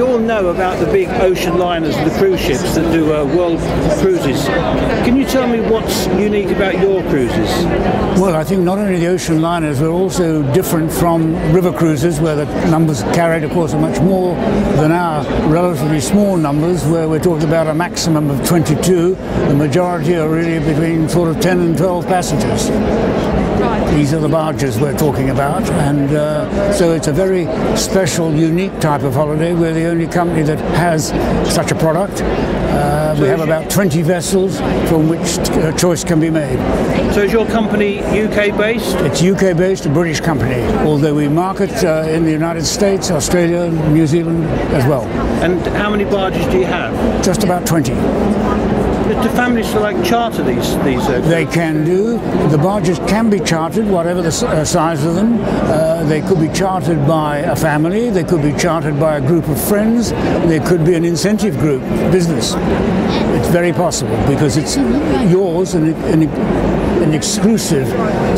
we all know about the big ocean liners, and the cruise ships that do uh, world cruises. Can you tell me what's unique about your cruises? Well, I think not only the ocean liners, we're also different from river cruises, where the numbers carried, of course, are much more than our relatively small numbers, where we're talking about a maximum of 22. The majority are really between sort of 10 and 12 passengers. These are the barges we're talking about, and uh, so it's a very special, unique type of holiday. We're the only company that has such a product. Uh, we have about 20 vessels from which uh, choice can be made. So is your company UK based? It's UK based, a British company, although we market uh, in the United States, Australia, New Zealand as well. And how many barges do you have? Just about 20. Do families like charter these these? Uh, They can do. The barges can be chartered, whatever the uh, size of them. Uh, they could be chartered by a family. They could be chartered by a group of friends. They could be an incentive group business. It's very possible because it's yours and an, an exclusive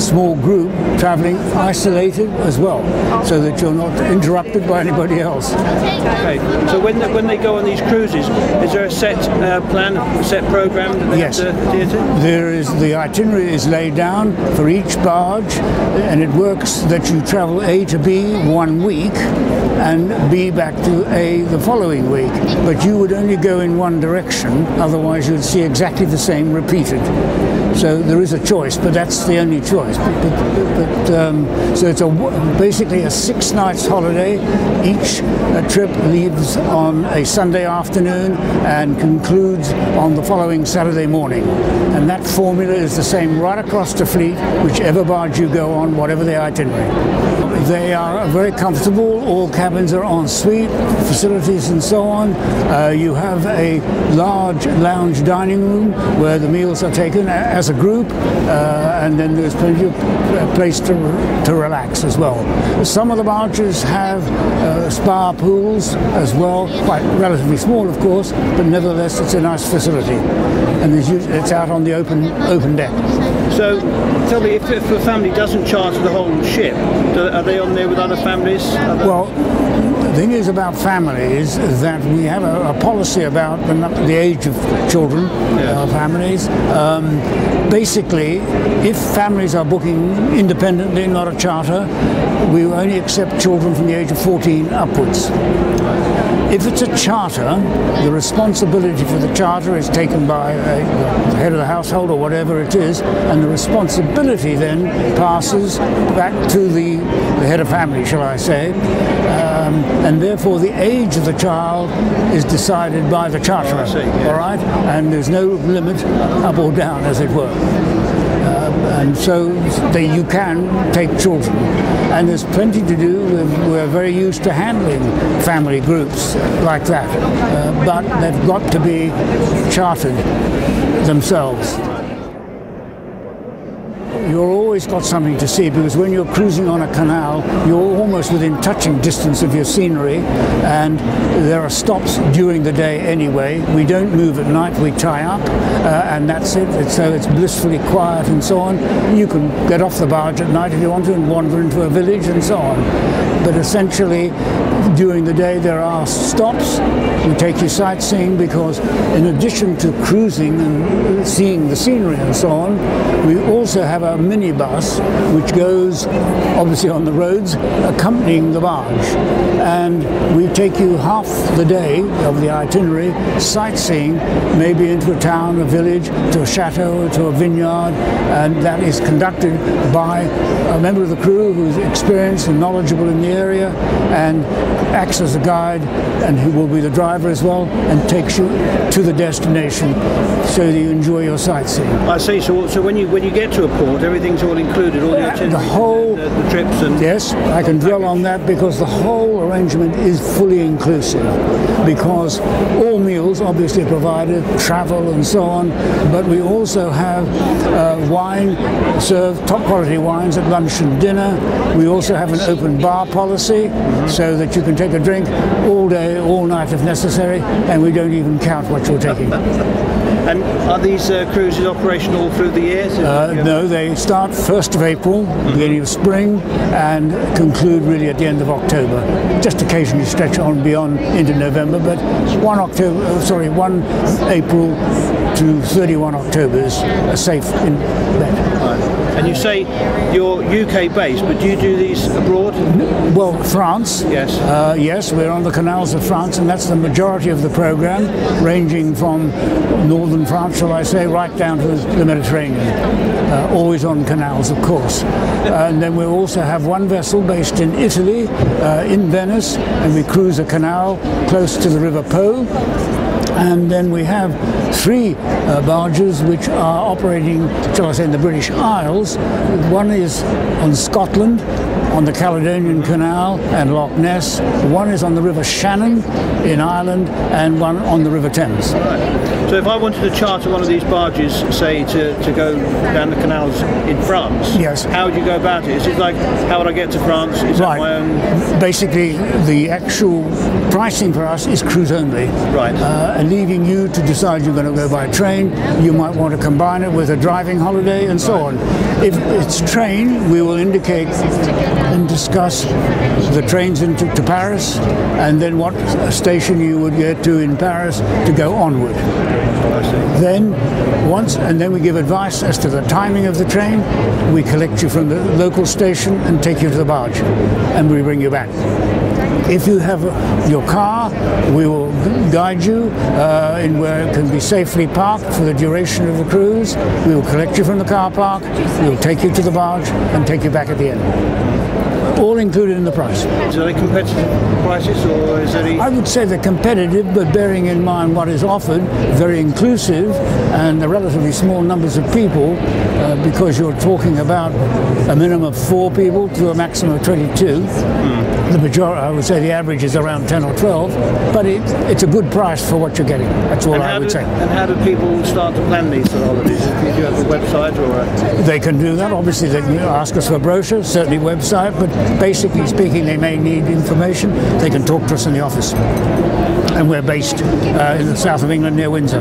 small group traveling isolated as well, so that you're not interrupted by anybody else. Okay. So when they, when they go on these cruises, is there a set uh, plan, a set program that they Yes. have to adhere to? There is the itinerary is laid down for each barge, and it works that you travel A to B one week, and B back to A the following week. But you would only go in one direction, otherwise you'd see exactly the same repeated. So there is a choice, but that's the only choice. But, but, but, um, so it's a basically a six nights holiday. Each uh, trip leaves on a Sunday afternoon and concludes on the following Saturday morning. And that formula is the same right across the fleet, whichever barge you go on, whatever the itinerary. They are very comfortable. All cabins are en suite, facilities and so on. Uh, you have a large lounge dining room where the meals are taken as a group, uh, and then there's plenty of uh, place to, to relax as well. Some of the barges have uh, spa pools as well, quite relatively small, of course, but nevertheless it's a nice facility, and it's, out on the open open deck. So tell me, if, if a family doesn't charter the whole ship, do, are they on there with other families? Other- Well, the thing is about families is that we have a, a policy about the, the age of children, uh, families. Um, basically, if families are booking independently, not a charter, we only accept children from the age of 14 upwards. If it's a charter, the responsibility for the charter is taken by uh, the head of the household or whatever it is, and the responsibility then passes back to the, the head of family, shall I say. Um, and therefore, the age of the child is decided by the charterer. All right, and there's no limit up or down, as it were and so they, you can take children. And there's plenty to do. We're, we're very used to handling family groups like that, uh, but they've got to be chartered themselves. You're always got something to see because when you're cruising on a canal, you're almost within touching distance of your scenery, and there are stops during the day anyway. We don't move at night; we tie up, uh, and that's it. It's, so it's blissfully quiet and so on. You can get off the barge at night if you want to and wander into a village and so on. But essentially, during the day there are stops. We take you sightseeing because, in addition to cruising and seeing the scenery and so on, we also have a minibus which goes obviously on the roads accompanying the barge. And we take you half the day of the itinerary sightseeing, maybe into a town, a village, to a chateau, to a vineyard, and that is conducted by a member of the crew who's experienced and knowledgeable in the area and acts as a guide and who will be the driver as well and takes you to the destination so that you enjoy your sightseeing. I see. So, so when you when you get to a port, everything's all included, all the The itinerary, whole the, the trips, and Yes, I can dwell on that because the whole arrangement is fully inclusive. Because all meals obviously provided, travel and so on, but we also have uh, wine served, top quality wines at lunch and dinner. We also have an open bar policy policy so that you can take a drink all day, all night if necessary, and we don't even count what you're taking. And are these uh, cruises operational all through the year? So Uh, no, they start 1st of April, beginning of spring, and conclude really at the end of October. Just occasionally stretch on beyond into November, but 1 October, oh, sorry, 1 April to 31 October is a safe in bet. And you say you're UK based, but do you do these abroad? Well, France. Yes. Uh, yes, we're on the canals of France, and that's the majority of the program, ranging from northern France, shall I say, right down to the Mediterranean. Uh, always on canals, of course. and then we also have one vessel based in Italy, uh, in Venice, and we cruise a canal close to the River Po. And then we have three uh, barges which are operating, shall I say, in the British Isles. One is on Scotland, on the Caledonian Canal and Loch Ness. One is on the River Shannon in Ireland, and one on the River Thames. So if I wanted to charter one of these barges, say to, to go down the canals in France, Yes. how would you go about it? Is it like how would I get to France? Is that my own? Basically, the actual pricing for us is cruise only. Right. Uh, and leaving you to decide you're going to go by train. You might want to combine it with a driving holiday and so on. If it's train, we will indicate and discuss the trains into to Paris and then what station you would get to in Paris to go onward. Then once, and then we give advice as to the timing of the train. We collect you from the local station and take you to the barge, and we bring you back. If you have your car, we will guide you uh, in where it can be safely parked for the duration of the cruise. We will collect you from the car park. We will take you to the barge and take you back at the end. All included in the price. Are they competitive prices or is there any? I would say they're competitive, but bearing in mind what is offered, very inclusive, and the relatively small numbers of people, uh, because you're talking about a minimum of four people to a maximum of 22. The majority, I would say the average is around 10 or 12, but it, it's a good price for what you're getting. That's all and I would do, say. and how do people start to plan these sort of holidays? Do you have a website or a, They can do that. Obviously, they can ask us for a brochure, certainly website, but basically speaking, they may need information. They can talk to us in the office. And we're based uh, in the south of England near Windsor.